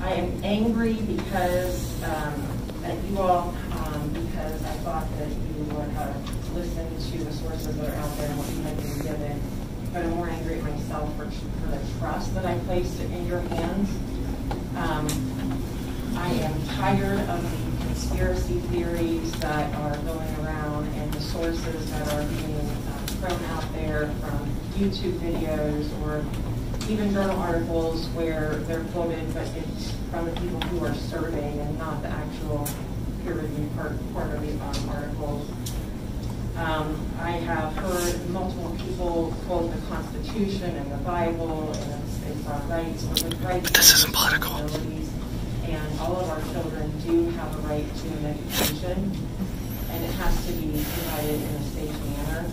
I am angry because, um, at you all, um, because I thought that you would have listened to the sources that are out there and what you had been given. But I'm more angry at myself for, for the trust that I placed in your hands. Um, I am tired of the conspiracy theories that are going around and the sources that are being uh, thrown out there from YouTube videos or even journal articles where they're quoted, but it's from the people who are surveying and not the actual peer-reviewed part, part of the um, articles. Um, I have heard multiple people quote the Constitution and the Bible and it's our rights or the rights. This isn't political. And all of our children do have a right to an education, and it has to be provided in a safe manner.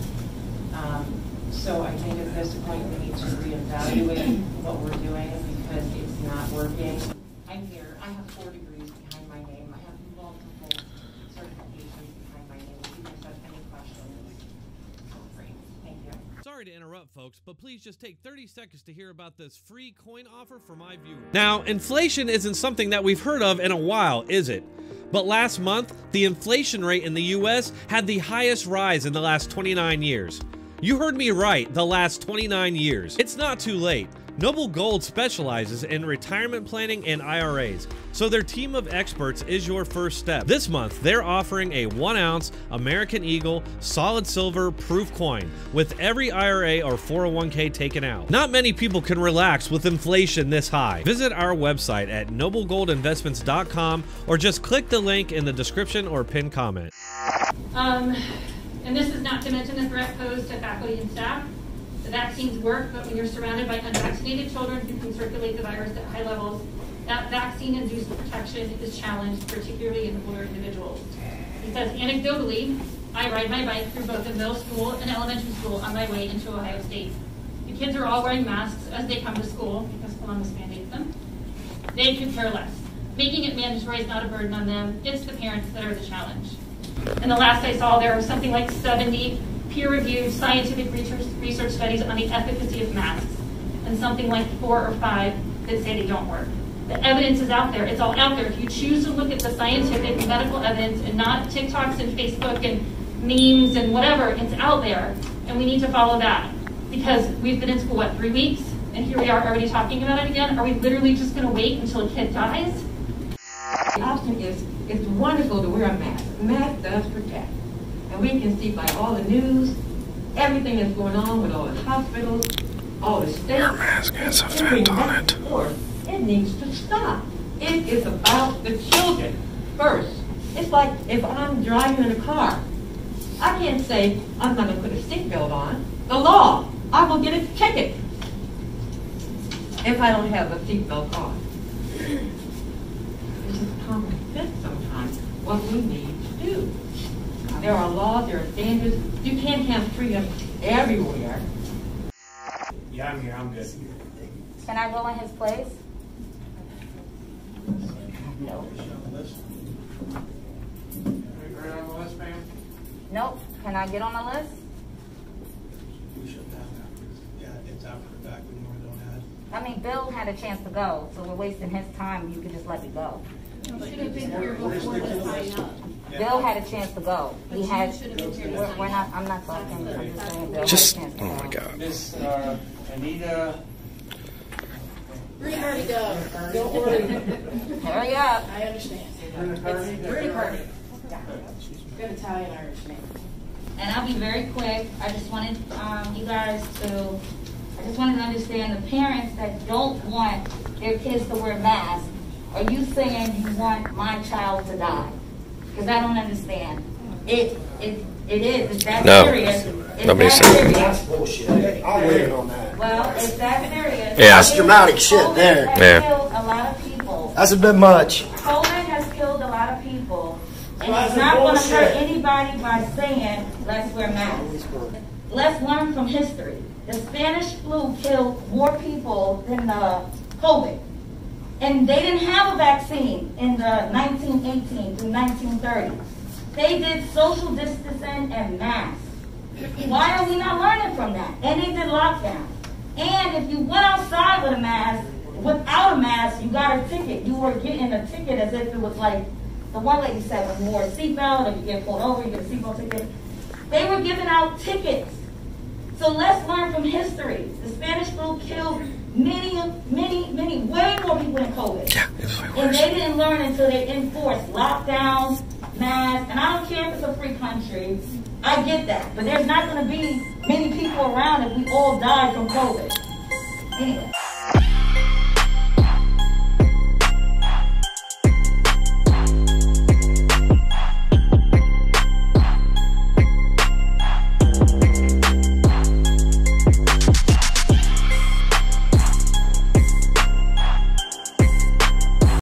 Um, so I think at this point we need to reevaluate what we're doing because it's not working. I'm here. I have four degrees behind my name. I have multiple certifications behind my name. If you guys have any questions, feel free. Thank you. Sorry to interrupt, folks, but please just take 30 seconds to hear about this free coin offer for my viewers. Now, inflation isn't something that we've heard of in a while, is it? But last month, the inflation rate in the US had the highest rise in the last 29 years. You heard me right, the last 29 years. It's not too late. Noble Gold specializes in retirement planning and IRAs, so their team of experts is your first step. This month, they're offering a 1 ounce American Eagle solid silver proof coin with every IRA or 401k taken out. Not many people can relax with inflation this high. Visit our website at noblegoldinvestments.com or just click the link in the description or pinned comment. Um, and this is not to mention the threat posed to faculty and staff. The vaccines work, but when you're surrounded by unvaccinated children who can circulate the virus at high levels, that vaccine-induced protection is challenged, particularly in older individuals. He says, anecdotally, I ride my bike through both the middle school and elementary school on my way into Ohio State. The kids are all wearing masks as they come to school because Columbus mandates them. They could care less. Making it mandatory is not a burden on them. It's the parents that are the challenge. And the last I saw, there were something like 70 peer-reviewed scientific research, research studies on the efficacy of masks, and something like four or five that say they don't work. The evidence is out there. It's all out there. If you choose to look at the scientific medical evidence and not TikToks and Facebook and memes and whatever, it's out there, and we need to follow that. Because we've been in school, what, three weeks? And here we are already talking about it again? Are we literally just going to wait until a kid dies? The option is it's wonderful to wear a mask. Mask does protect. And we can see by all the news, everything that's going on with all the hospitals, all the states. Your mask has a vent on it. It needs to stop. It is about the children first. It's like if I'm driving in a car, I can't say I'm not going to put a seatbelt on. The law, I will get a ticket if I don't have a seatbelt on. It's just common sense sometimes what we need to do. There are laws, there are standards. You can't have freedom everywhere. Yeah, I'm here. I'm good. Can I go in his place? No. Are on the list, ma'am? Nope. Can I get on the list? We should have that. Yeah, it's after the fact, we normally don't have. I mean, Bill had a chance to go, so we're wasting his time. You could just let me go. Should have been here before the sign up. Bill had a chance to go. He had. We're, we're not. I'm not talking. I'm just saying Bill Just, had a chance to oh my god. Miss uh, Anita. We're gonna go. Don't worry. Hurry up. I understand. Carney? It's Rudy Carney. Good Italian Irish name. And I'll be very quick. I just wanted um, you guys to, I just wanted to understand the parents that don't want their kids to wear masks. Are you saying you want my child to die? Because I don't understand. It, it, it is. It's that No. serious. It's Nobody that said serious. That's bullshit. I'll wait on that. Well, it's that serious. Yeah. That's dramatic shit there. COVID Yeah. killed a lot of people. That's a bit much. COVID has killed a lot of people. And That's it's not going to hurt anybody by saying, let's wear masks. Let's learn from history. The Spanish flu killed more people than the COVID. And they didn't have a vaccine in the 1918 to 1930. They did social distancing and masks. Why are we not learning from that? And they did lockdown. And if you went outside with a mask, without without a mask, you got a ticket. You were getting a ticket as if it was like the one lady said with more seatbelt, if you get pulled over, you get a seatbelt ticket. They were giving out tickets. So let's learn from history. The Spanish flu killed many, many, many, way more people than COVID. Yeah, it was way worse. And they didn't learn until they enforced lockdowns, masks, and I don't care if it's a free country. I get that. But there's not going to be many people around if we all die from COVID. Anyway.